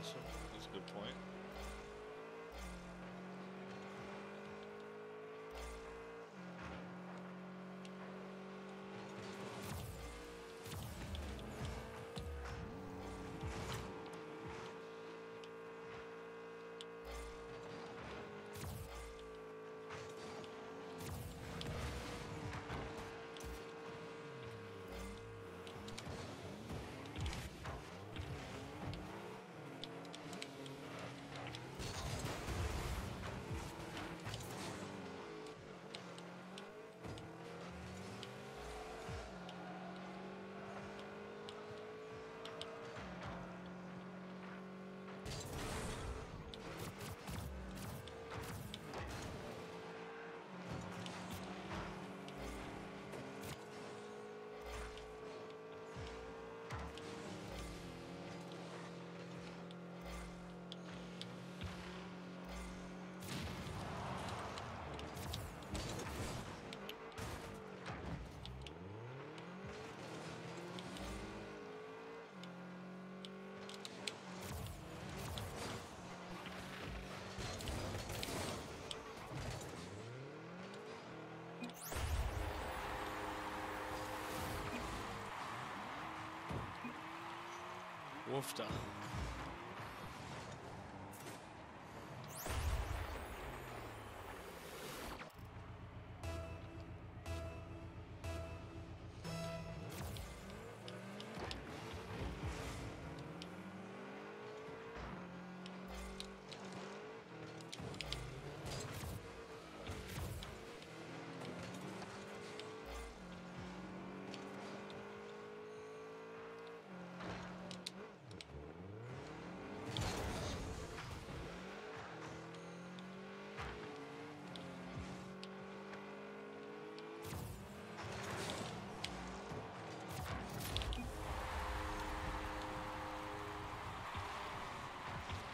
That's a good point. Wurf da.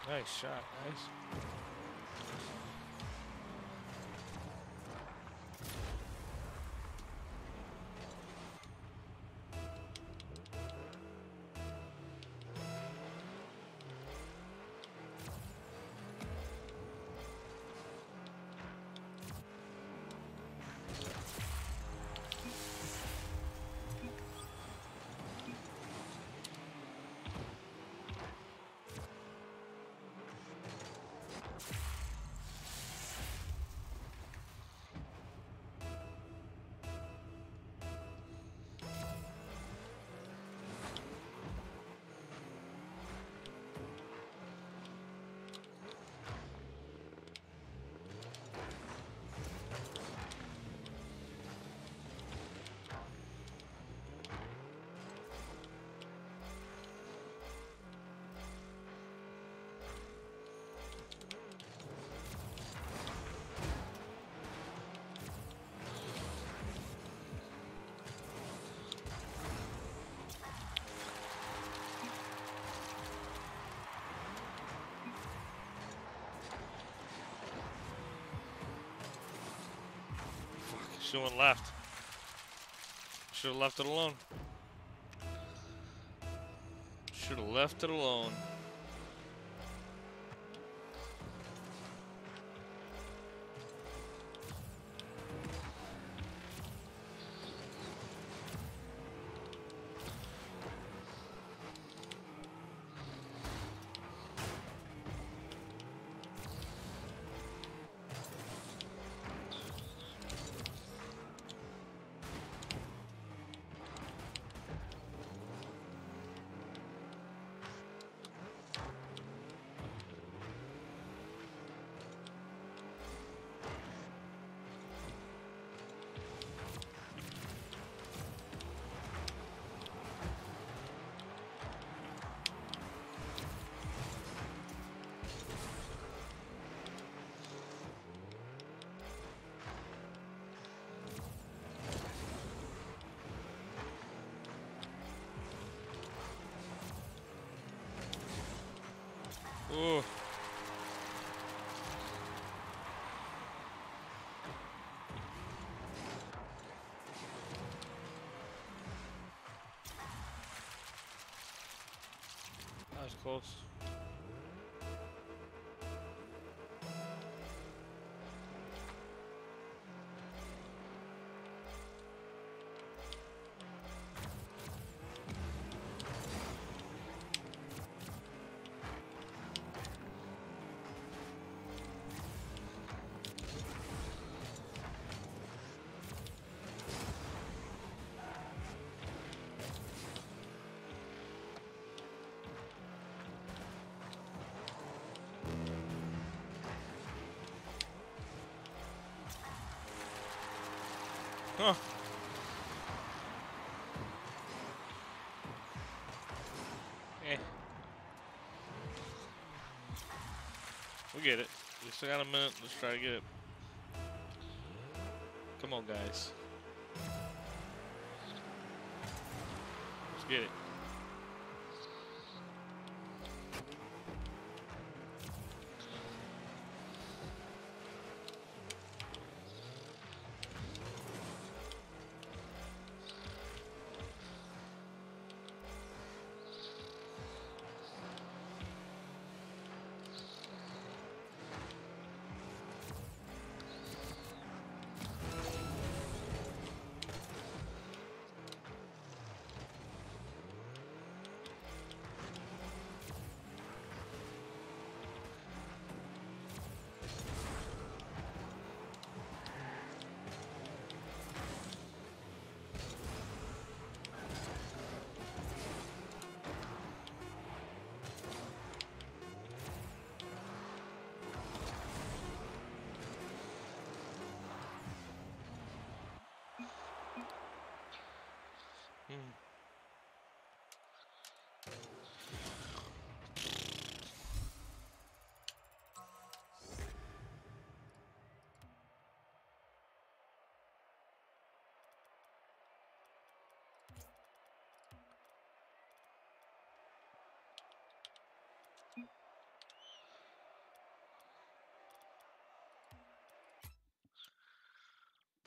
Nice shot, nice. Should have left. Should have left it alone. Should have left it alone. Was close. Huh. Eh. We'll get it. We still got a minute. Let's try to get it. Come on, guys. Let's get it.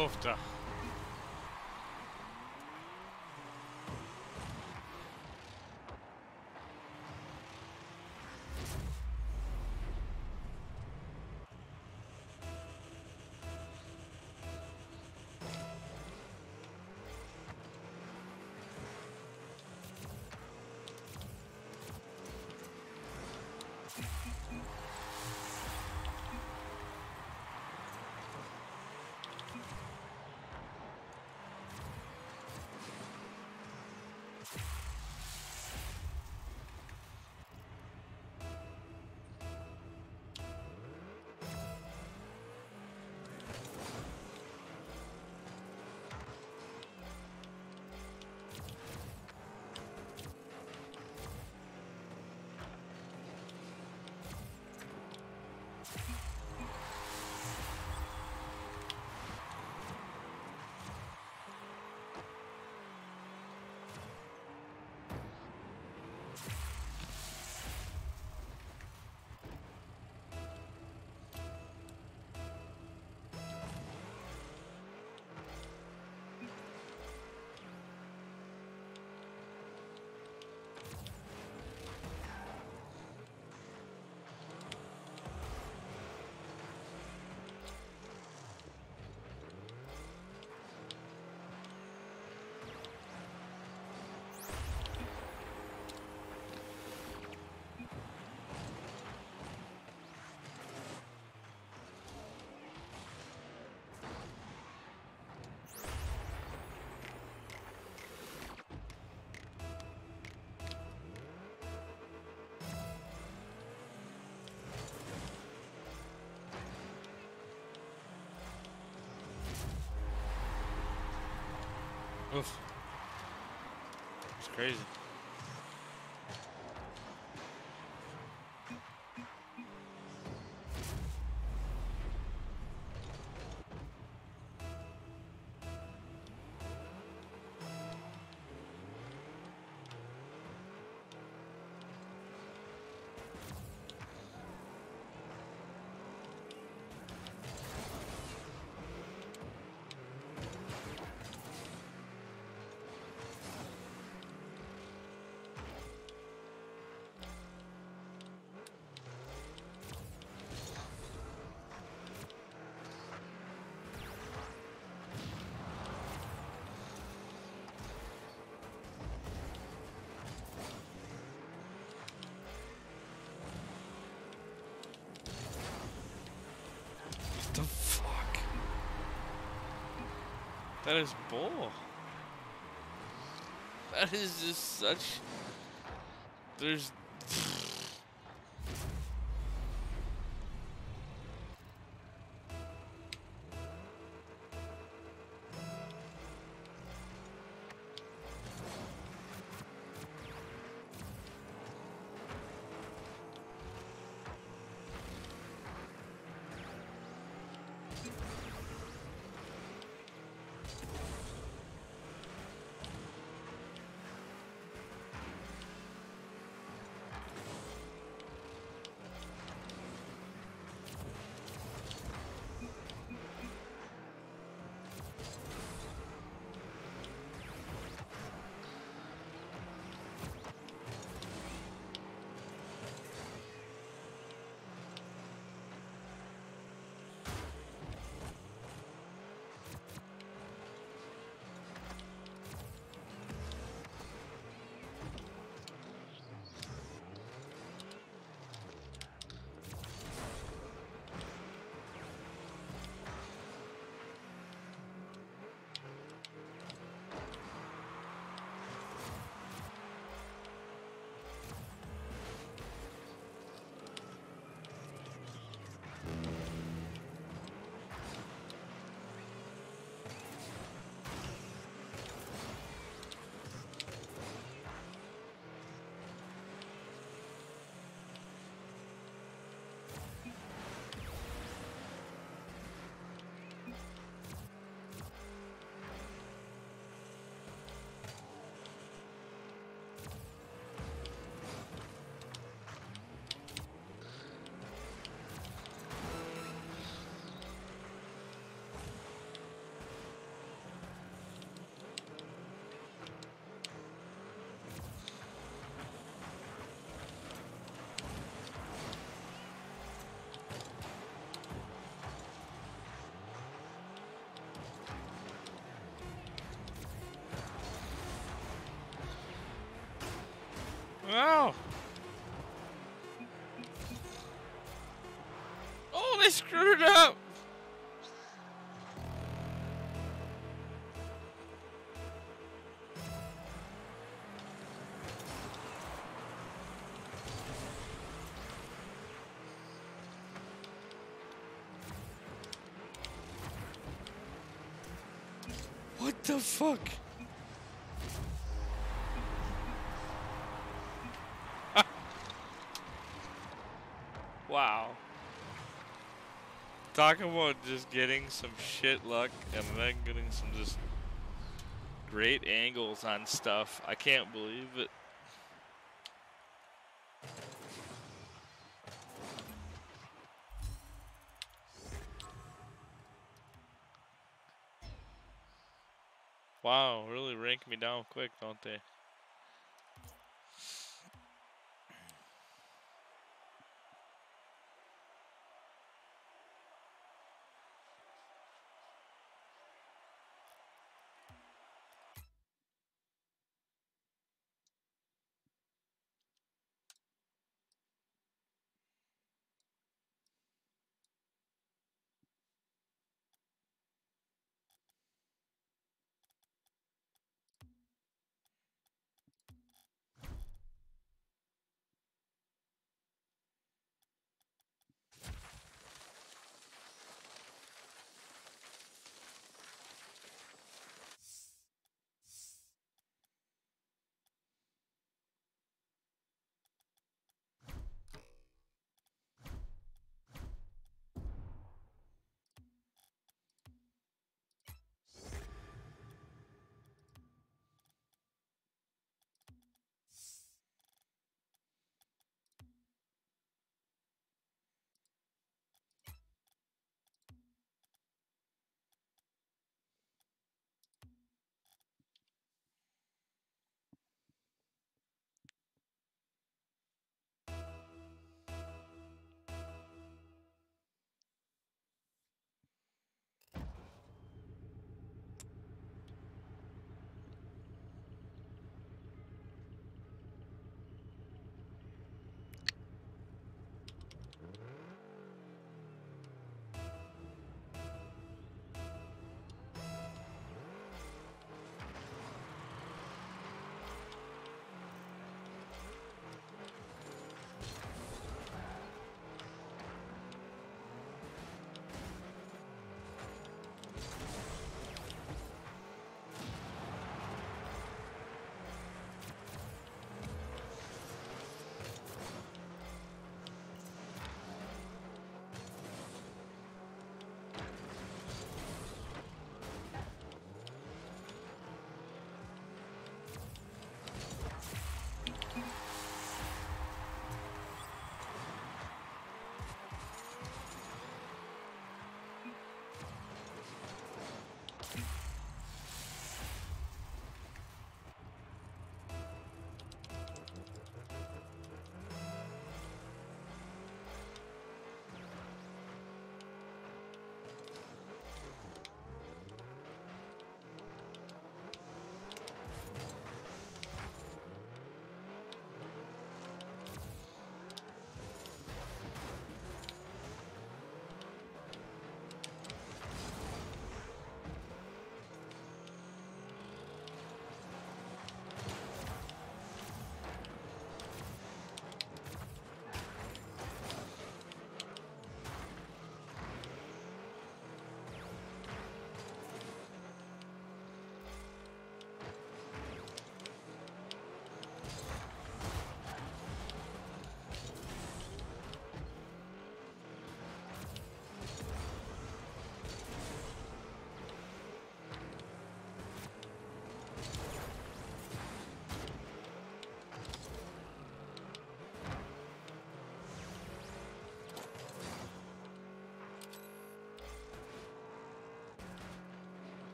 Ofta. Oof. It's crazy. That is bull. That is just such. There's. They screwed up! What the fuck? Wow. Talk about just getting some shit luck and then getting some just great angles on stuff. I can't believe it. Wow, really rank me down quick, don't they?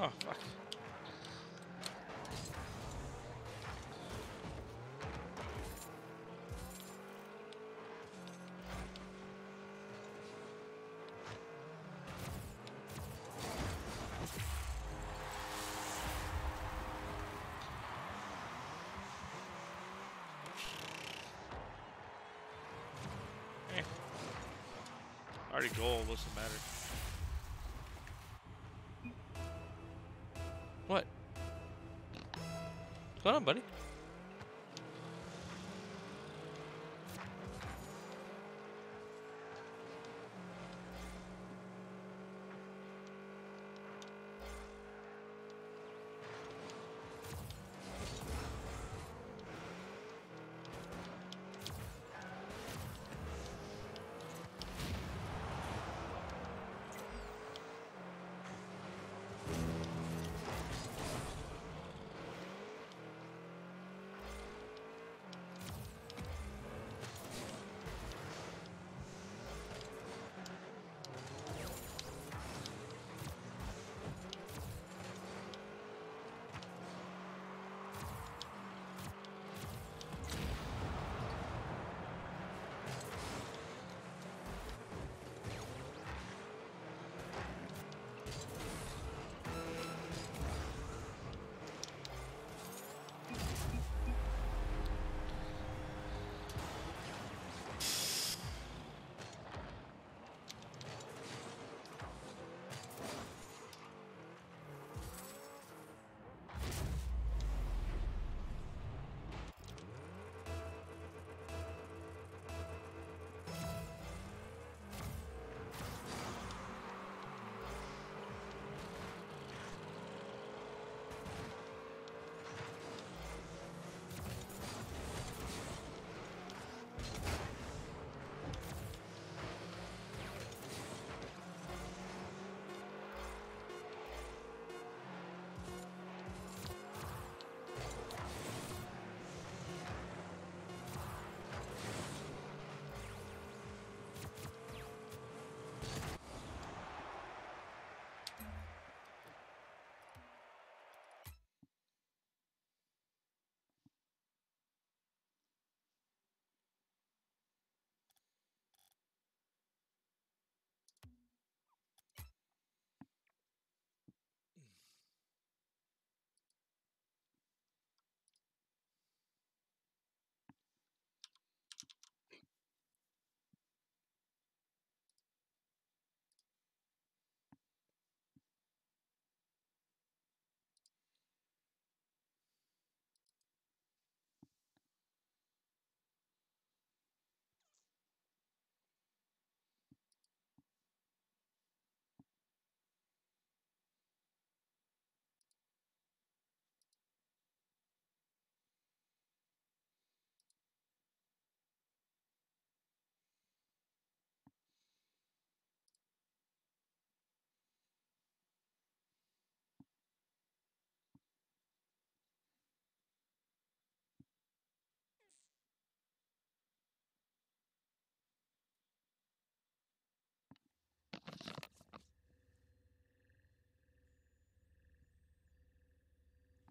Oh, fuck. Eh. Already goal, doesn't matter. Going on, buddy?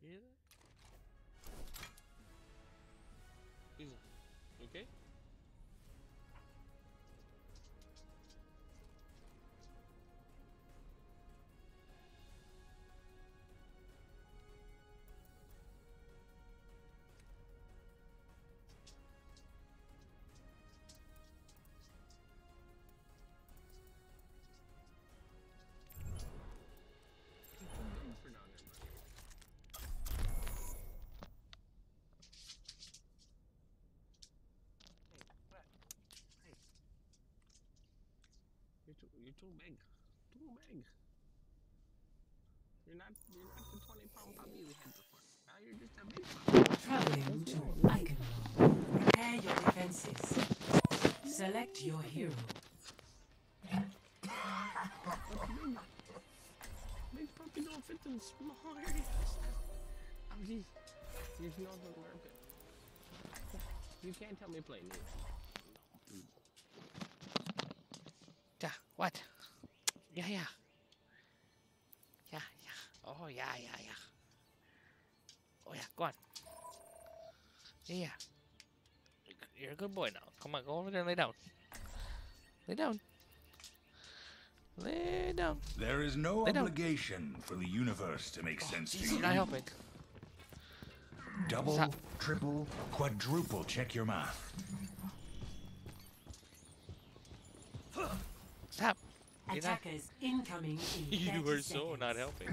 Hear okay? You're too, big. Too big. You're not, you're not the 20 pound puppy we had before. Now you're just a big puppy. Traveling to Iconmore. Prepare your defenses. Select your hero. Big puppy don't fit in small areas. There's no other word. You can't tell me play. What? Yeah, yeah. Yeah, yeah. Oh, yeah, yeah, yeah. Oh yeah, go on. Yeah, yeah. You're a good boy now. Come on, go over there and lay down. Lay down. Lay down. There is no don't- obligation for the universe to make oh, sense to you. you're not helping. Double, Stop. triple, quadruple check your math. Stop. You're not. Attackers incoming in You are so not helping.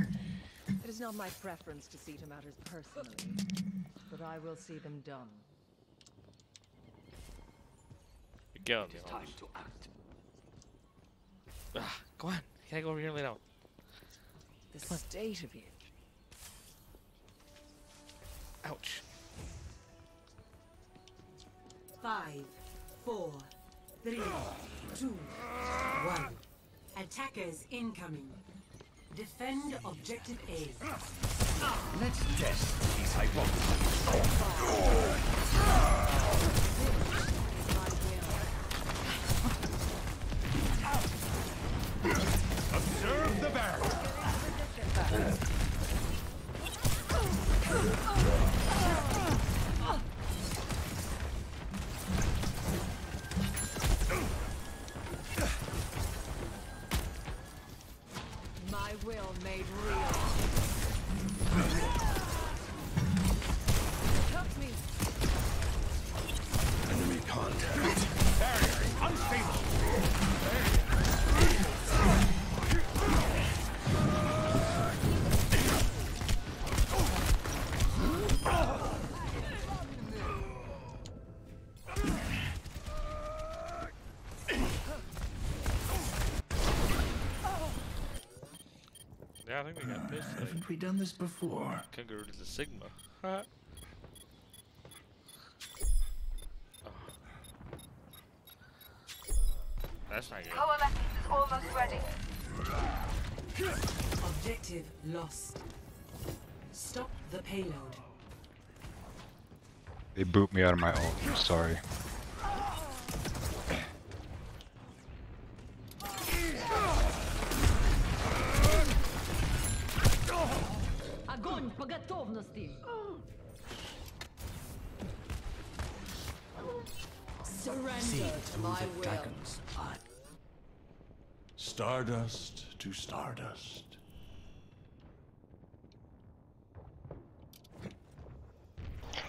It is not my preference to see to matters personally, but I will see them done. Get It is time to act. Ah, go on. You gotta go over here and lay down. The state of you. Ouch. Five, four, three, two, one. Attackers incoming. Defend objective A. Let's test these hypotheses. Haven't we done this before? kangaroo to the Sigma. Huh? Oh. That's not good. Coalescence is almost ready. Objective lost. Stop the payload. They boot me out of my ult. I'm sorry. по готовности. Surrender to my will. Stardust to stardust.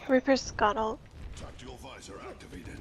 Reaper's got ult. Tactical visor activated.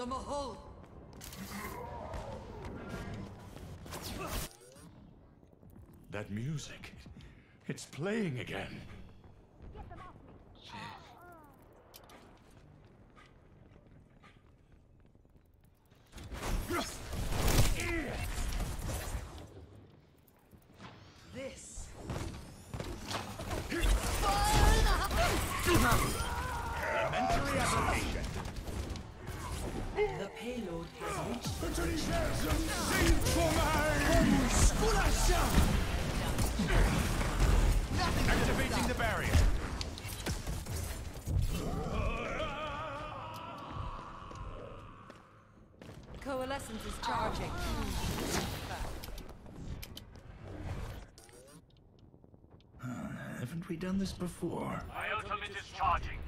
Gale the Mahal. That music. It's playing again. This. Done this before? Is charging.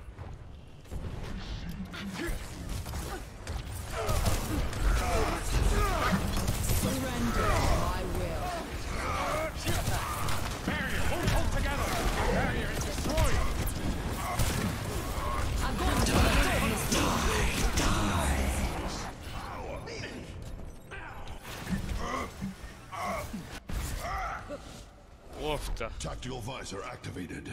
Tactical visor activated.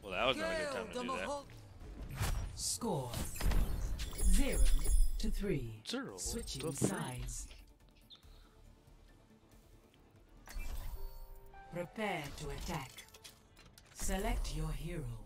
Well, that was not a good time to do that. Score zero to three. Zero Switching to three. sides. Prepare to attack. Select your hero.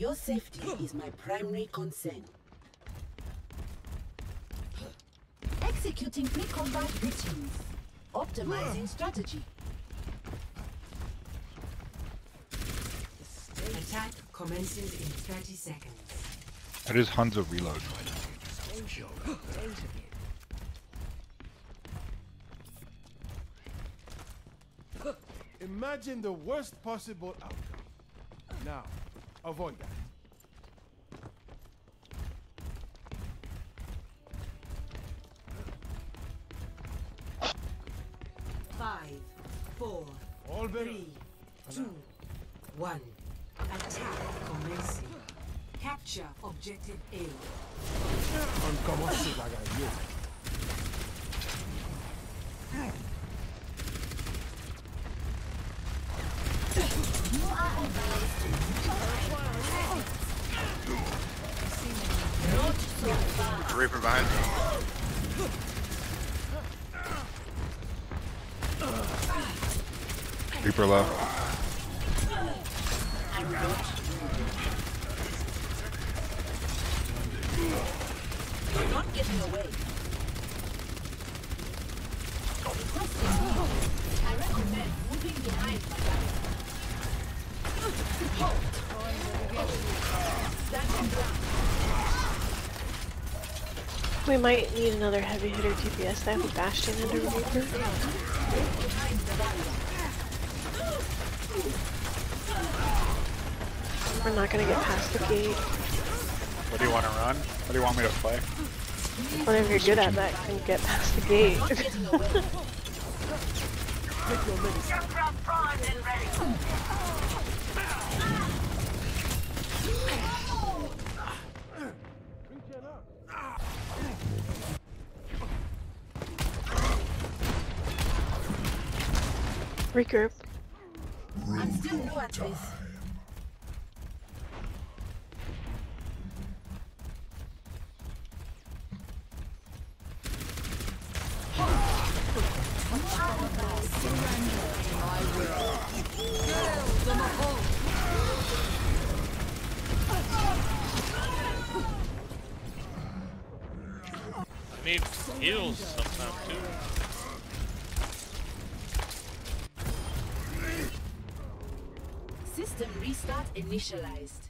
Your safety is my primary concern. Executing pre-combat routines. Optimizing strategy. Attack commences in 30 seconds. That is Hanzo reload. Imagine the worst possible outcome. Now, avoid that. Five, four, All three, two, one. Attack commencing. Capture objective A. Uncommon shit like I knew. Reaper behind. Reaper low. You're not getting away. I recommend moving behind my back. Halt. Stand your ground. We might need another heavy hitter TPS. I have a Bastion and a Reaper. We're not gonna get past the gate. What do you want to run? What do you want me to play? Whatever you're good at, that can get past the gate. Regroup. I'm still new at this. I need heals sometimes too. System restart initialized.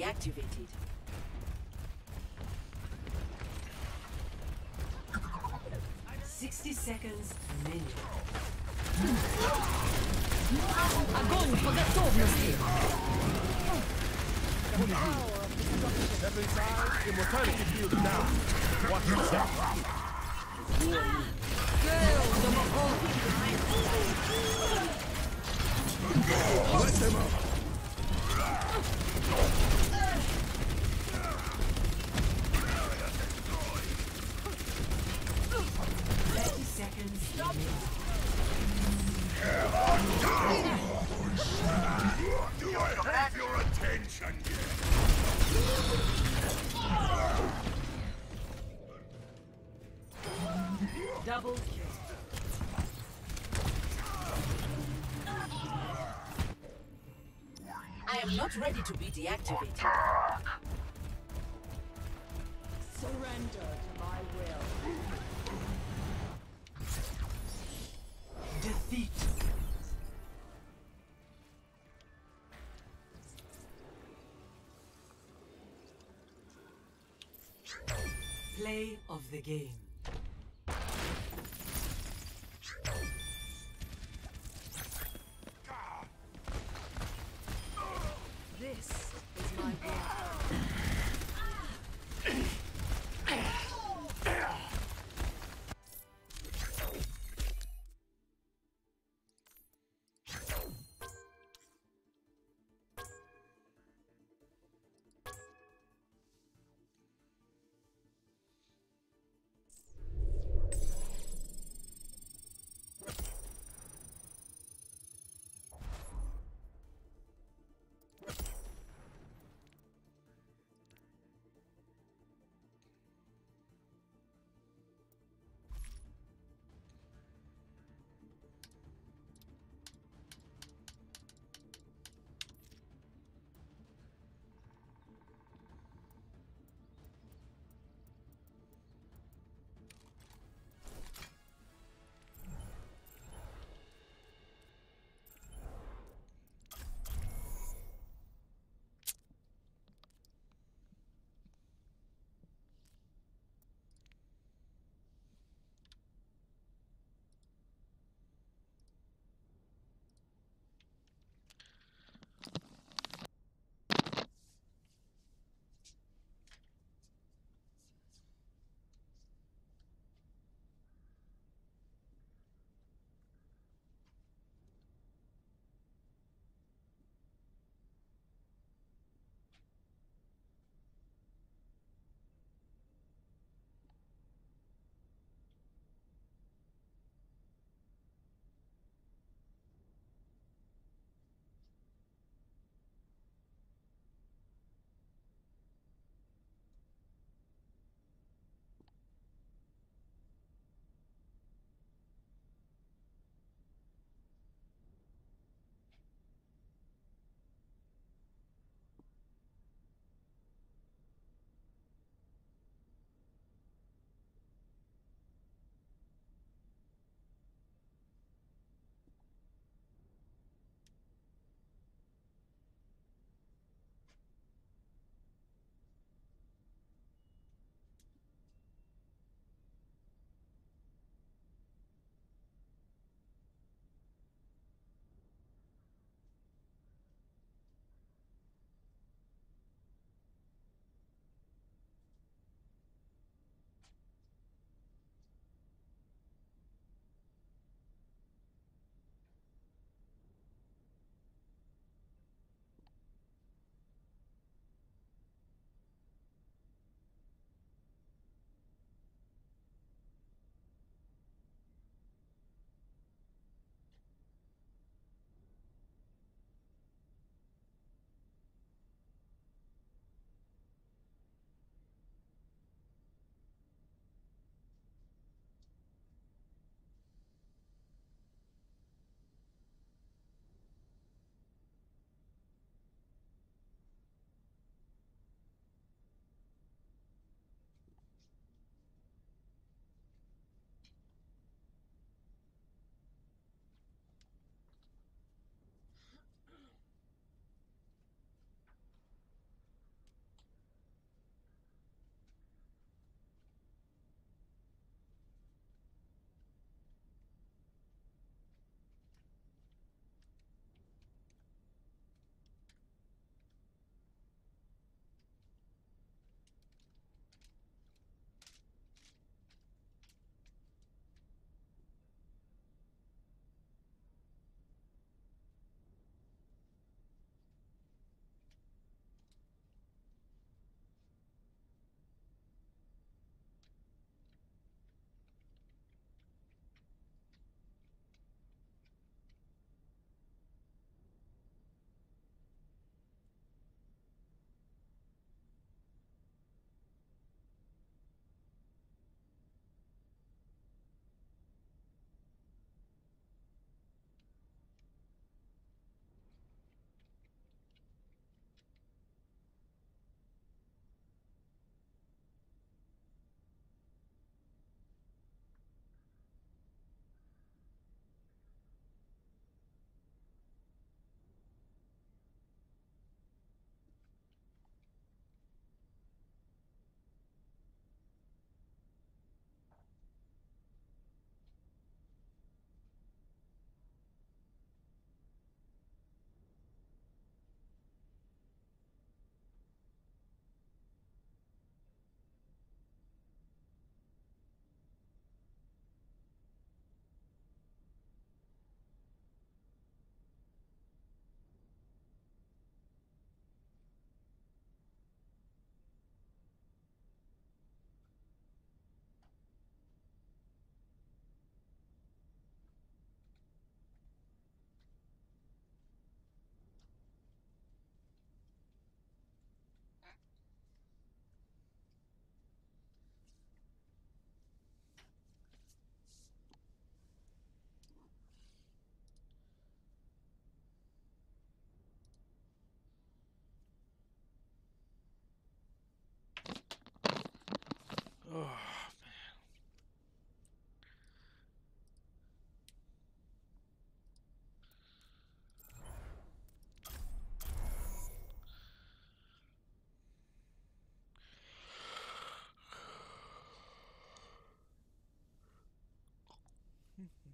Deactivated. Sixty seconds remaining. Step inside, immortality field down. Watch your step. Let them up. Not ready to be deactivated. Surrender to my will. Defeat. Play of the game.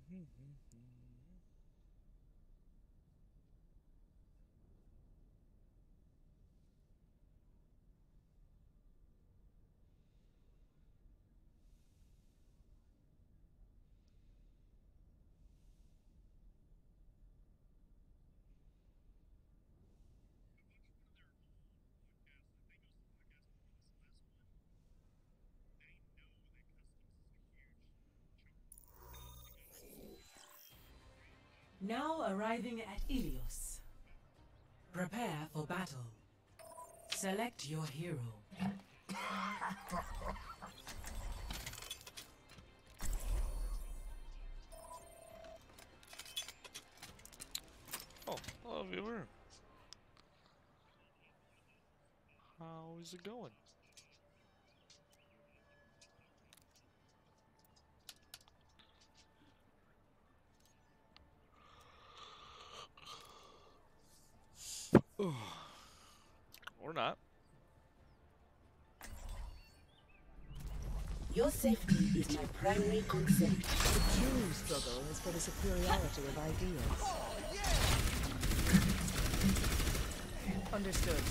Mm-hmm. Now arriving at Ilios. Prepare for battle. Select your hero. Oh, hello viewer. How is it going? or not. Your safety is my primary concern. The true struggle is for the superiority of ideas. Oh, Understood.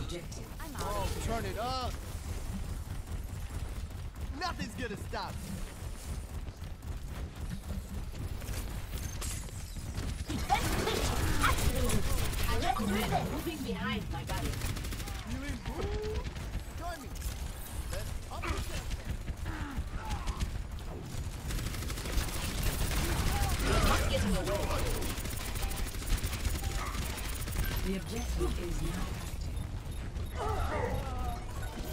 Capture the objective. Oh, turn it up. Nothing's gonna stop. Moving behind my barrier. You in? Join me. Let's up. You're. The objective is now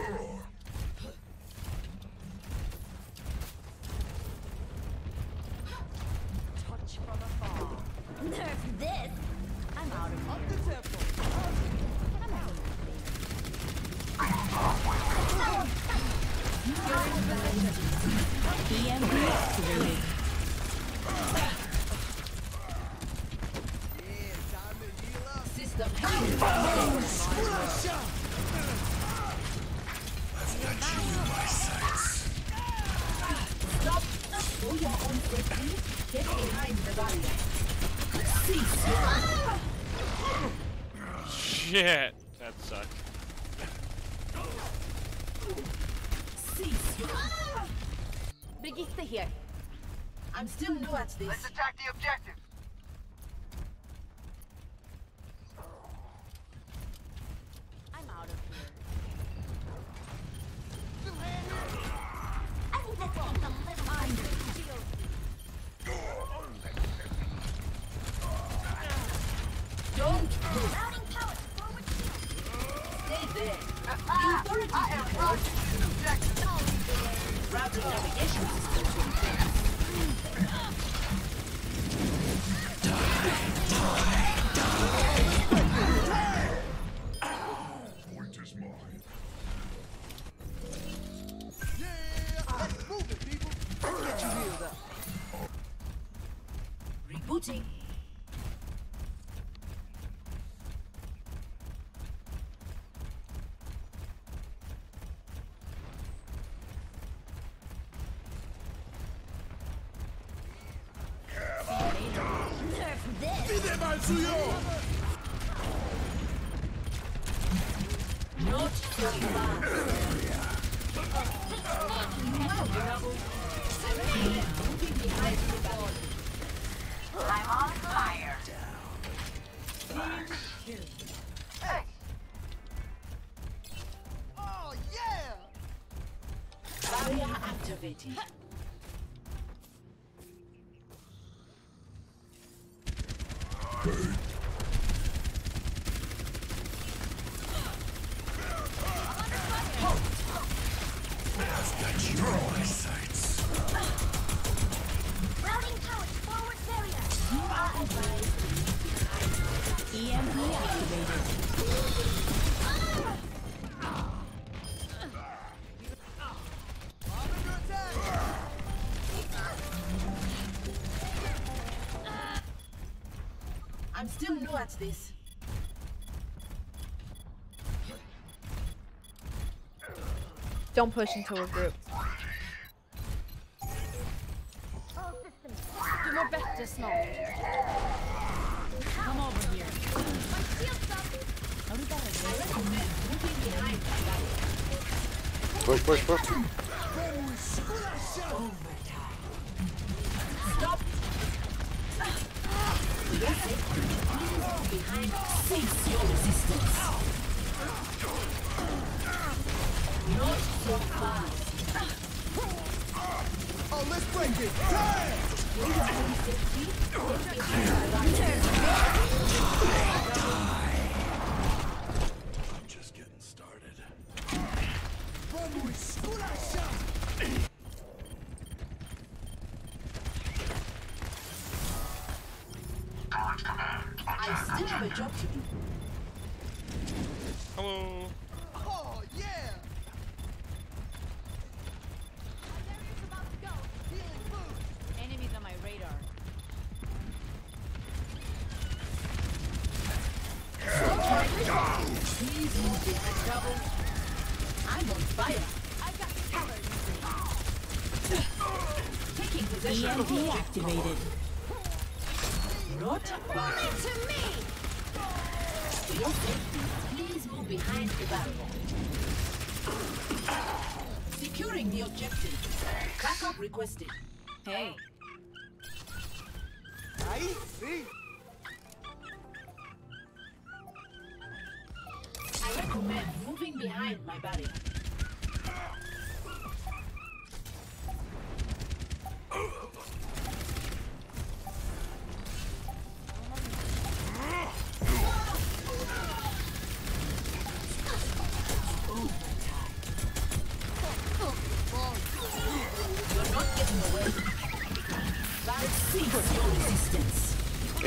Touch this. Let's attack the objective. Not so fast. I'm on fire. Thanks. Oh, yeah! Barrier activated. touch this. Don't push into a group.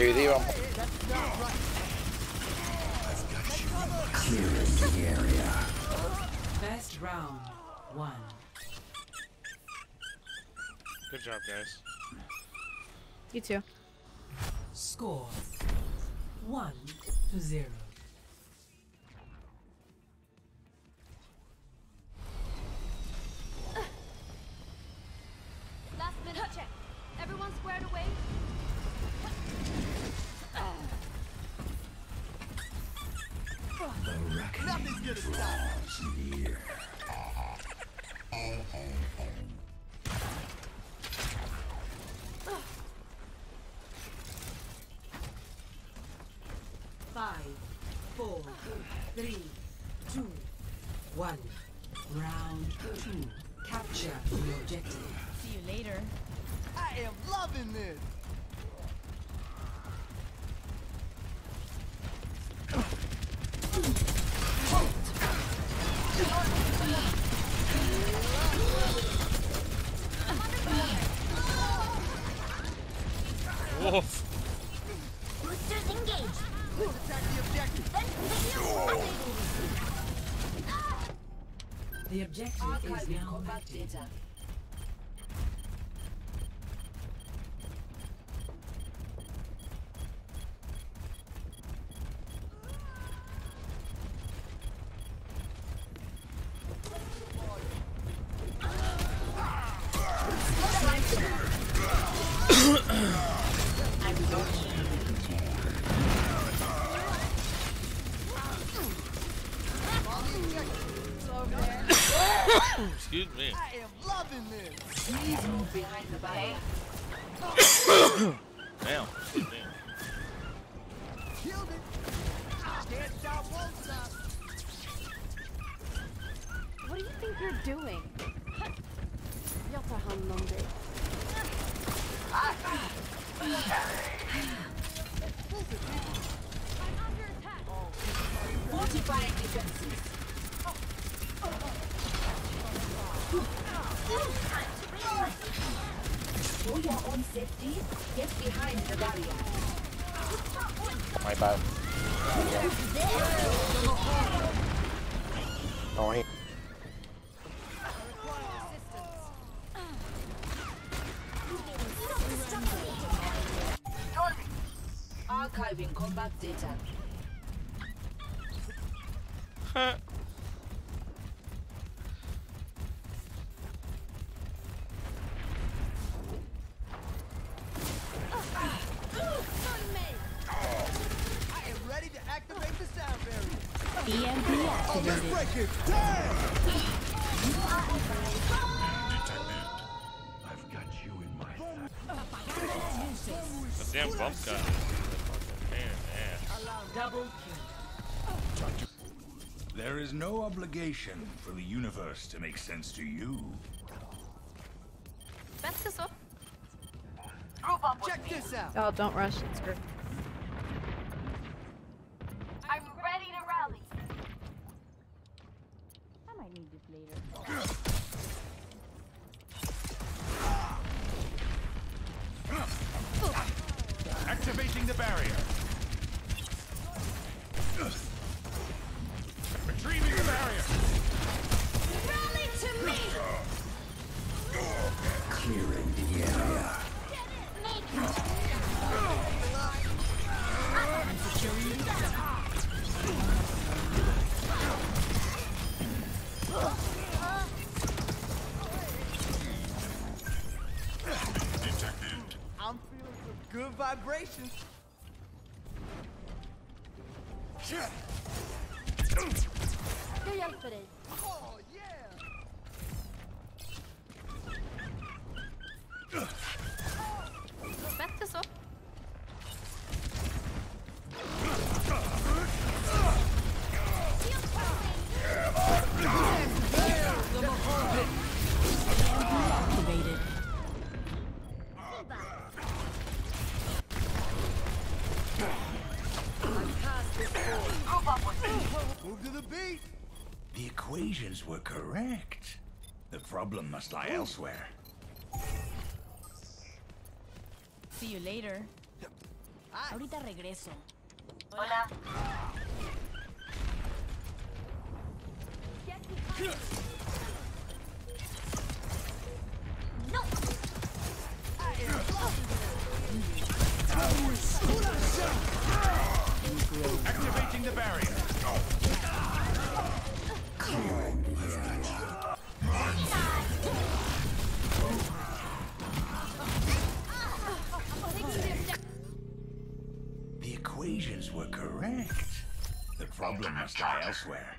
Smoothie. Clearing the area. First round, one. Good job, guys. You too. Score one to zero. 队长。Excuse me. I am loving this. Please move behind the bike. In my The damn bump gun is no obligation for the universe to make sense to you. Check this out. Oh, don't rush. It's good. Equations were correct. The problem must lie elsewhere. See you later. Ahorita regreso. Hola. Activating elsewhere.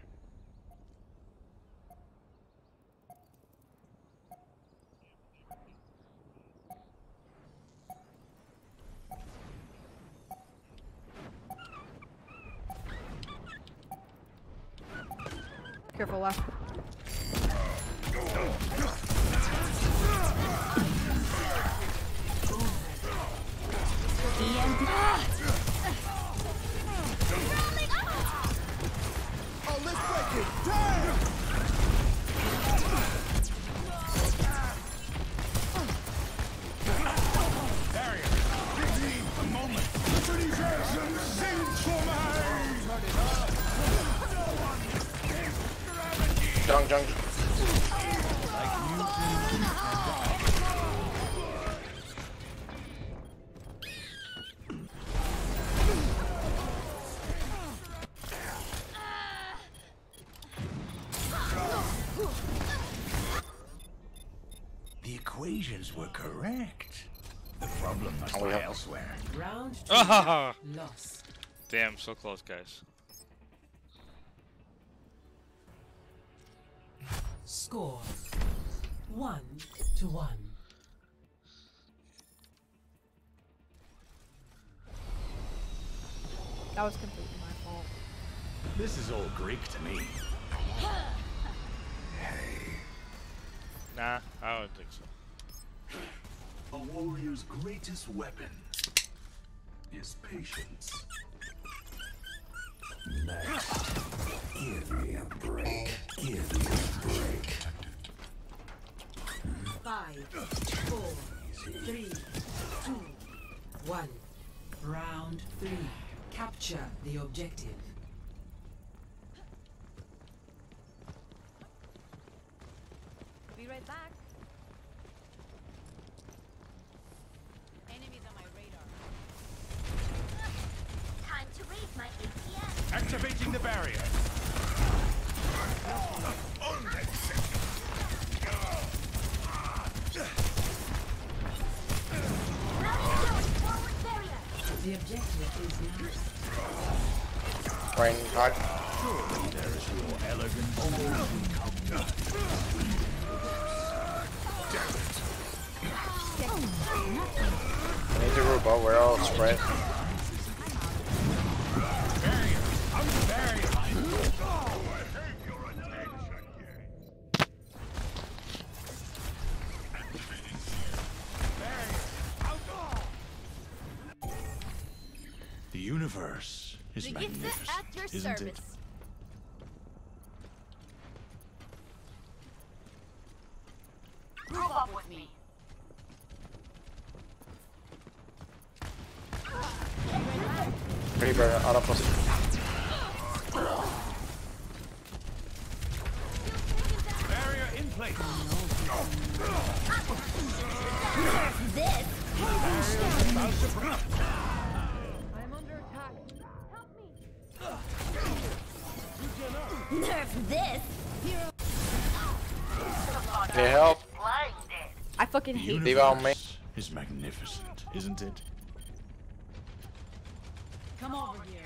Careful, left. Oh, Jung, jung. The equations were correct. The problem must Oh, we lie elsewhere. Round two. Lost. Damn, so close, guys. Score. One to one. That was completely my fault. This is all Greek to me. hey. Nah, I don't think so. A warrior's greatest weapon is patience. Give me a break. Give me a break. Hmm? Five, four, three, two, one. Round three. Capture the objective. Be right back. Enemies on my radar. Time to raise my ATM. Activating the barrier. The objective is now. Rain hot. Surely there is your elegant I need to group up. We're all The universe is Register magnificent, at your isn't service. it? Group up with me. Reaper out of position. Barrier in. This. I'm under attack. Nerf this. Need help? I fucking hate Leave on me. Is magnificent, isn't it? Come over here.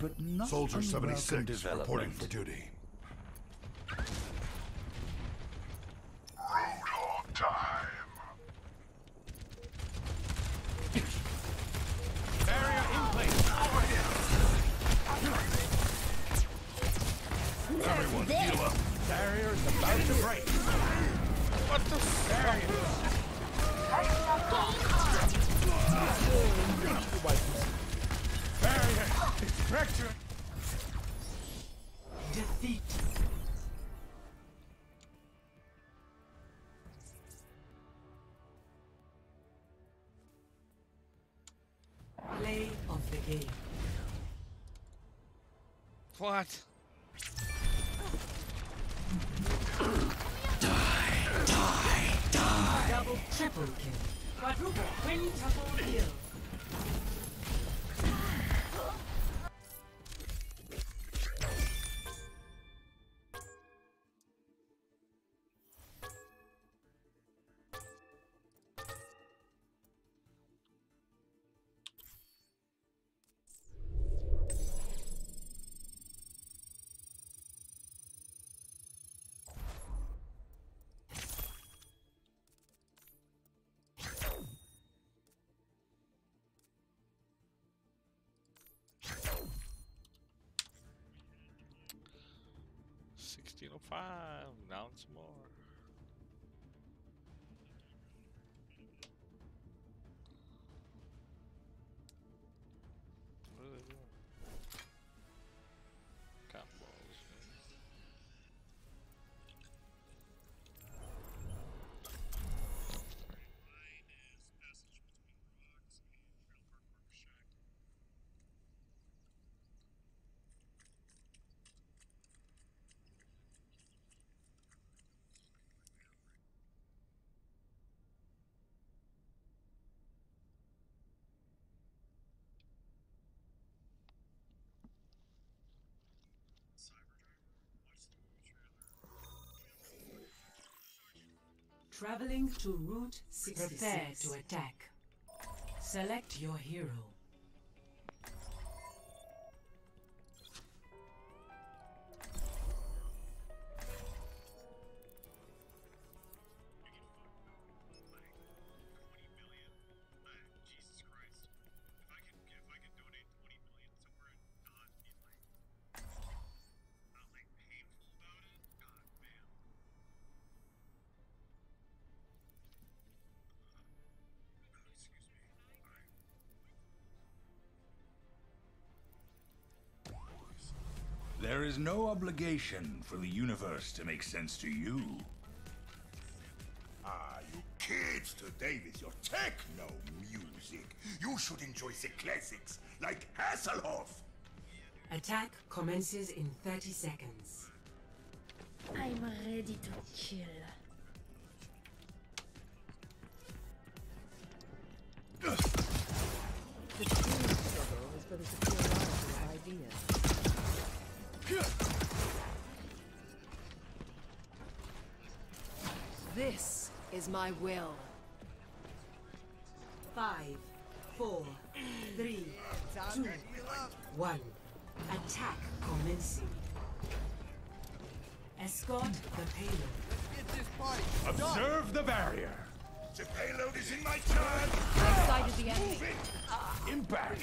but not Soldier unwelcome 76 reporting for duty. What? 1605. Down some more. Traveling to Route 66. Prepare to attack. Select your hero. Is no obligation for the universe to make sense to you. Ah, you kids today with your techno music. You should enjoy the classics like Hasselhoff. Attack commences in 30 seconds. I'm ready to kill. The true struggle is for the superiority of ideas. This is my will. Five, four, three, two, one. Attack commencing. Escort the payload. Get this party Observe the barrier. The payload is in my charge. Outside of the enemy. Impact.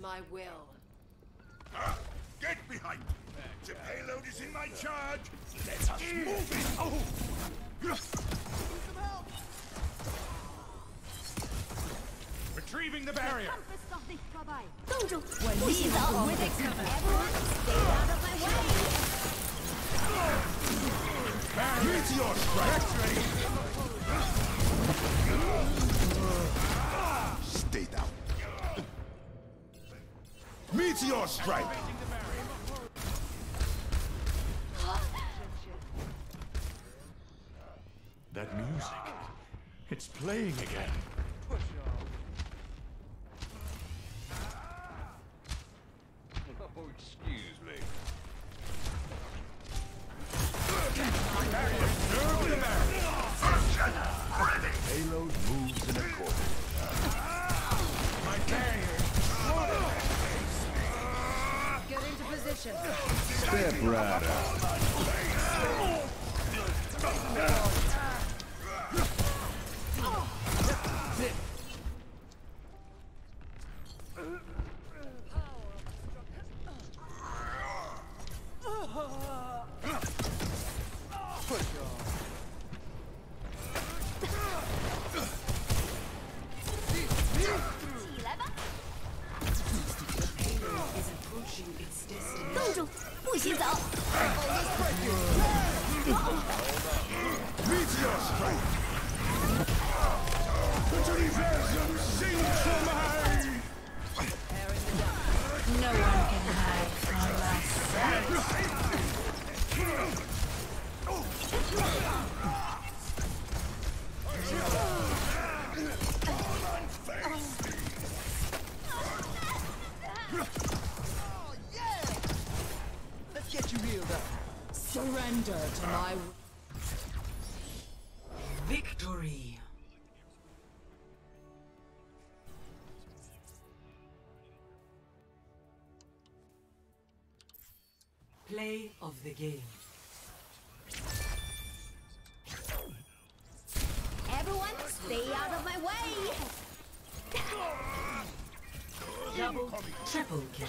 my will. That music. It's playing again. Of the game. Everyone, stay out of my way! Double, triple kill.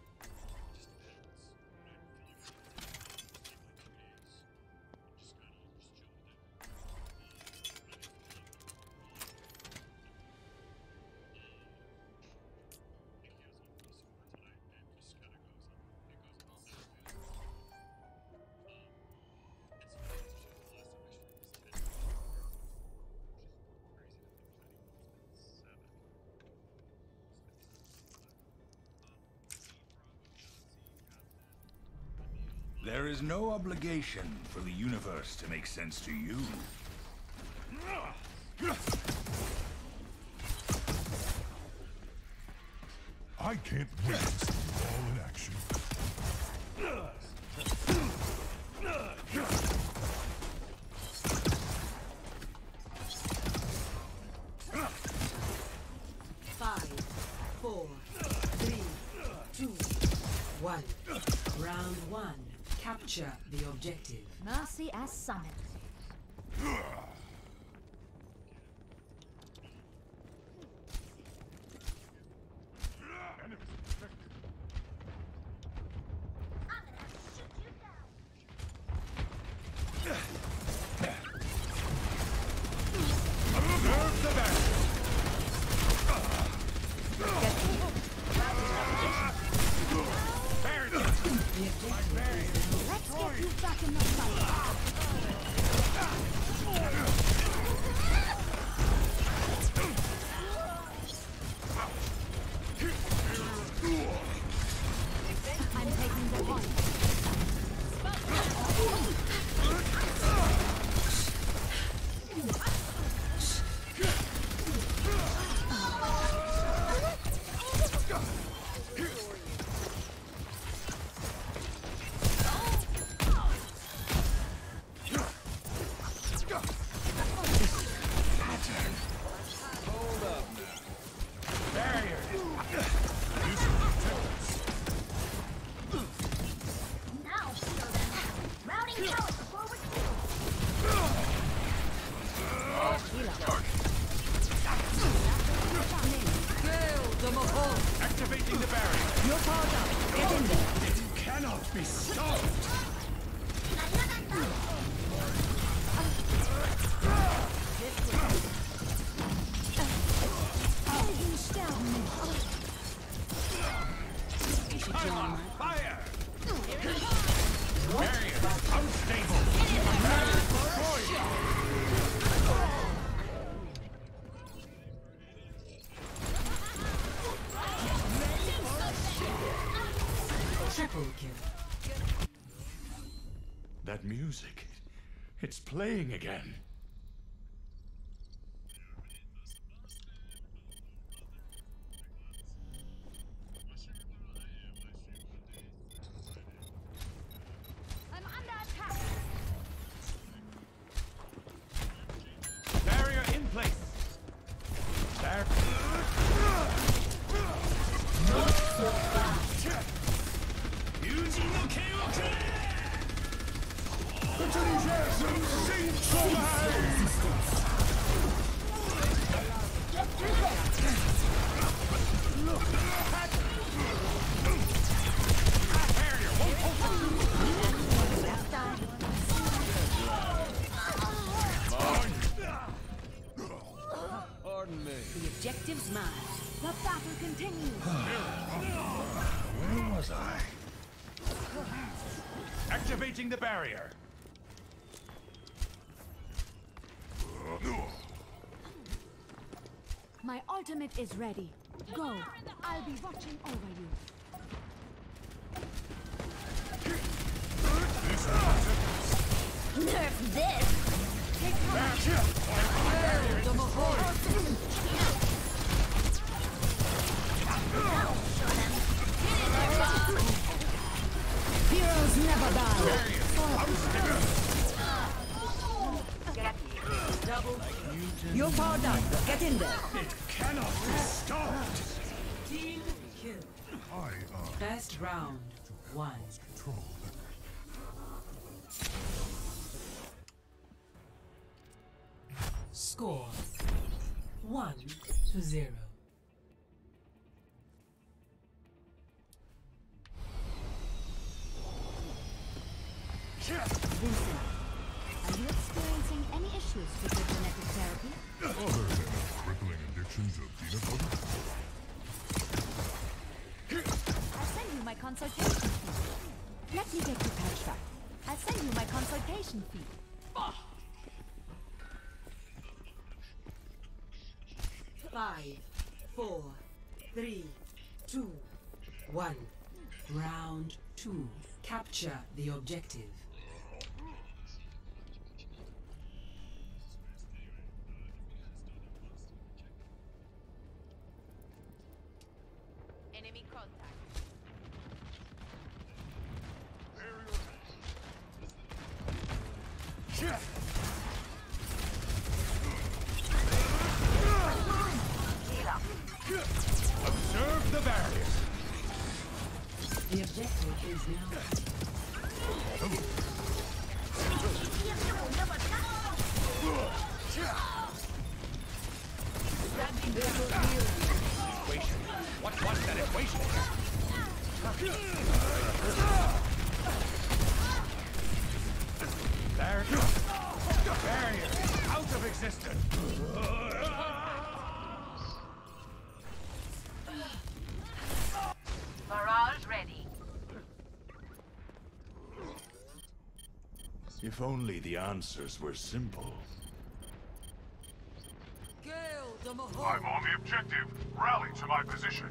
no obligation for the universe to make sense to you. I can't wait That music, it's playing again. Is ready. Go. I'll be watching over I'll send you my consultation fee. Let me get you patched up. I'll send you my consultation fee. Five, four, three, two, one. Round two. Capture the objective. Observe the barrier. The objective is now. Equation. What was that equation? Barrier. Barrier. Out of existence. Barrage ready. If only the answers were simple. I'm on the objective. Rally to my position.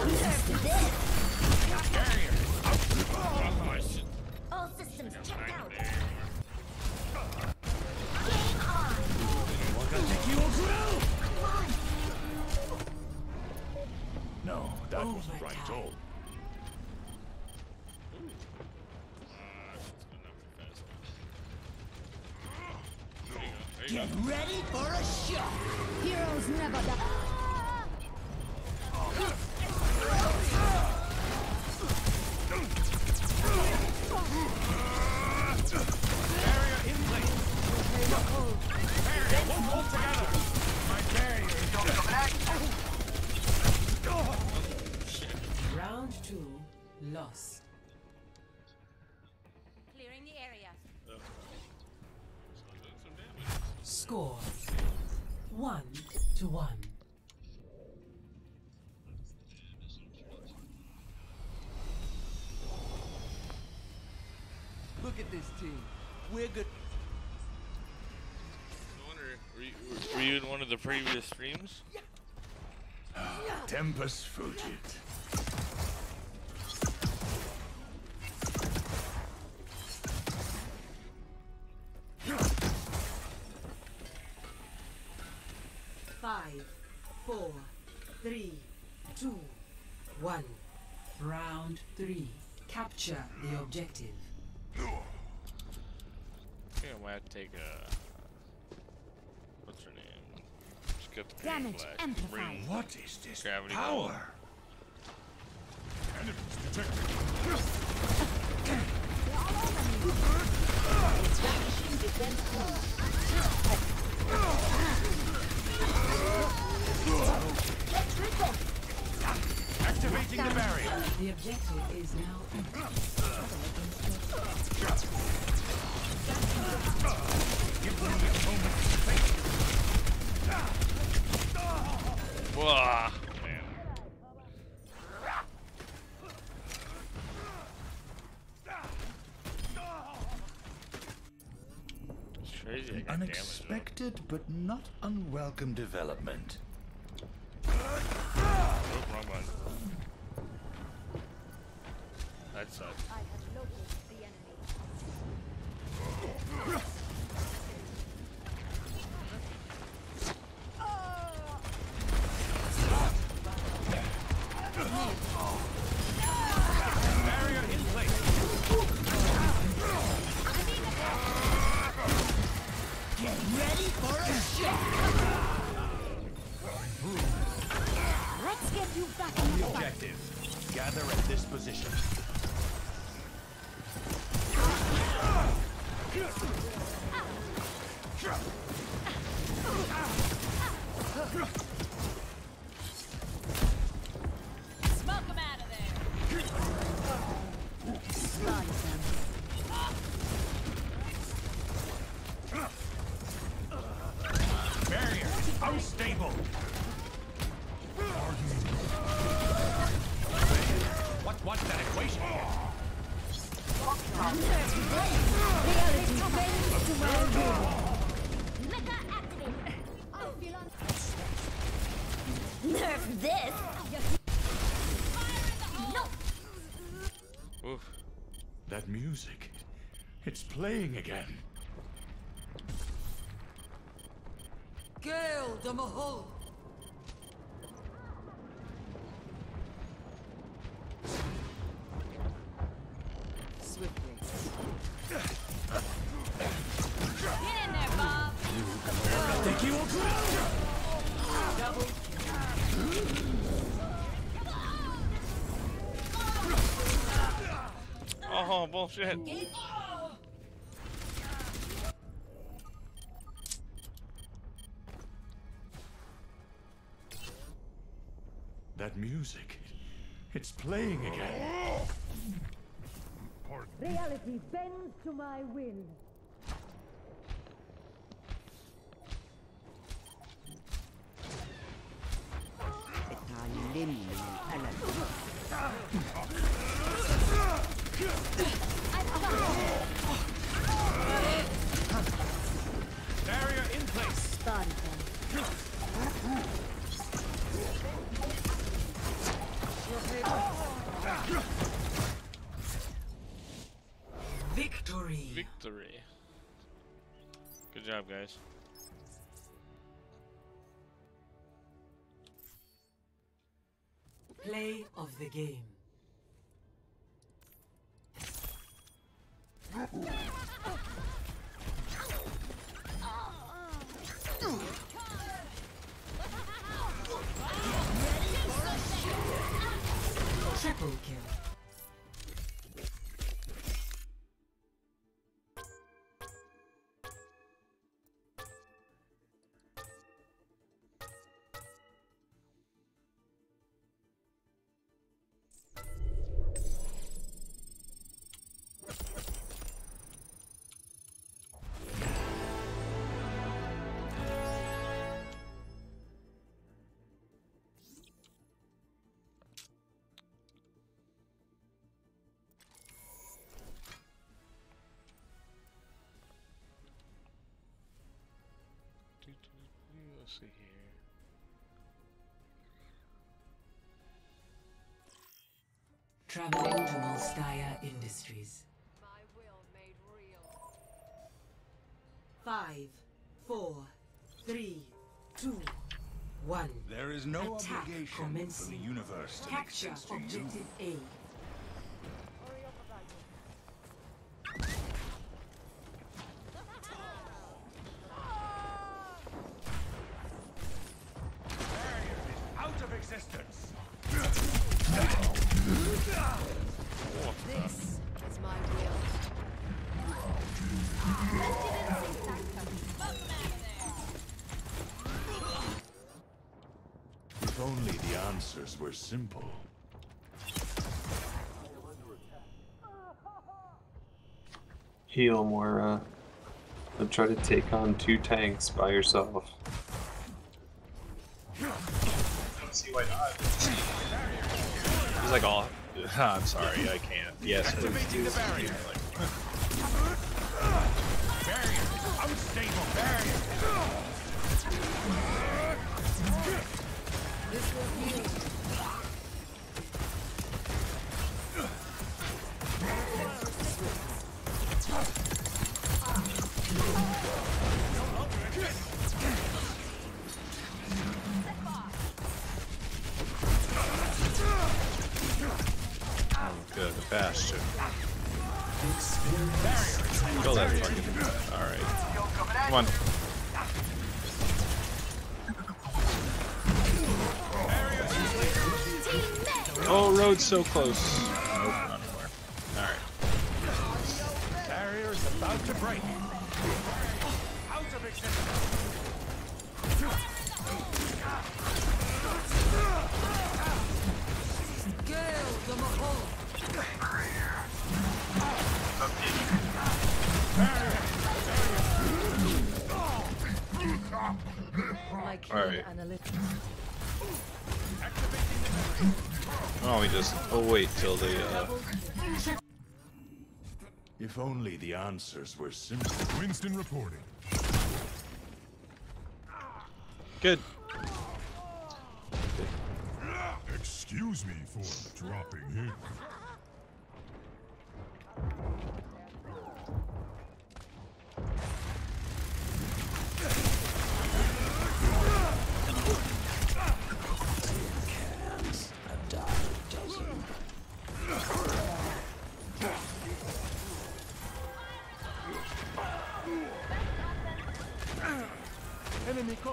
No, that wasn't right at all. Get ready for a shot. Heroes never die. This team. We're good. I wonder, were you, were you in one of the previous streams? Tempus fugit. Damage amplified. What is this Gravity power? Enemies detected. Activating the barrier. The objective is now Give them a moment to think. Whoa, man. It's crazy. An got damage. unexpected but not unwelcome development. Oh, wrong button. That sucks. Gather at this position. Music. It's playing again. Gale the Mahal. Oh, bullshit. That music. It's playing again. Reality bends to my will. Barrier job, guys. Play of the game. Triple kill. Let's see here. Traveling to Volskaya Industries. Five, four, three, two, one. There is no Attack obligation for the commencing. universe to make Capture sense to you. objective A. Out of existence. This is my will. If only the answers were simple. Heal, Moira. Don't try to take on two tanks by yourself. See why not? He's like all. I'm sorry, I can't. Yes, please Activating the barrier. Like, Barrier is unstable. Barrier. oh, Come on. Oh, road's so close. Only the answers were simple. Winston reporting. Good. Excuse me for dropping in.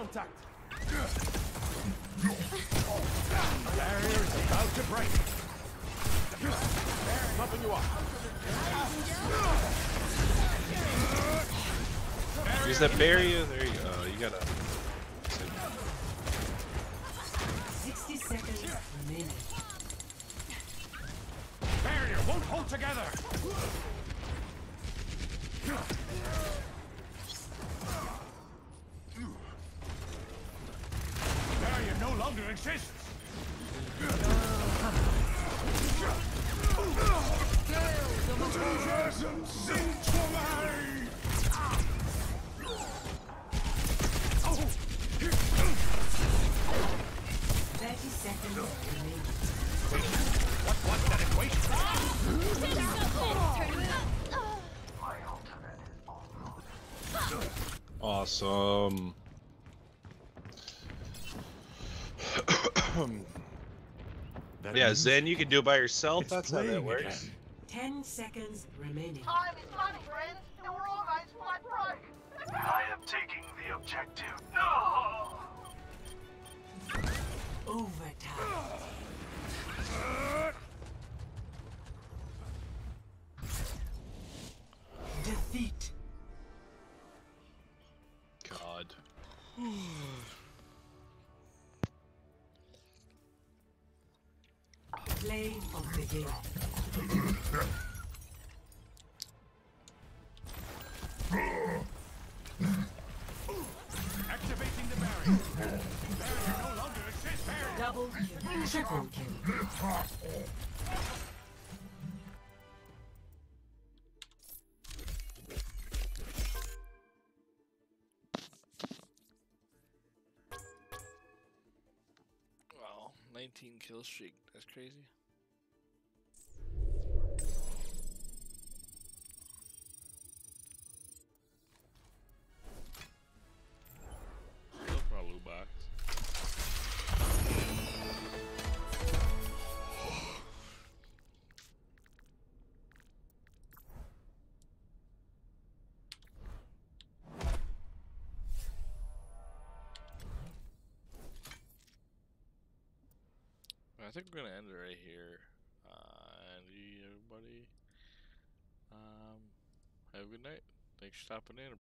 Contact. Barrier's about to break. Pumping you up. Use that barrier. There yeah, Zen, you can do it by yourself. That's how that works. again. Ten seconds remaining. Activating the barrier. Barrier no longer exists. Double kill. Triple kill. Wow, 19 kill streak. That's crazy. Think we're gonna end it right here. Uh, everybody, um, have a good night. Thanks for stopping in.